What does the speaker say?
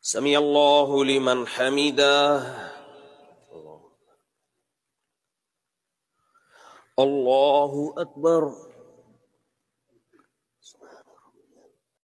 سمي الله لمن حمده. الله أكبر.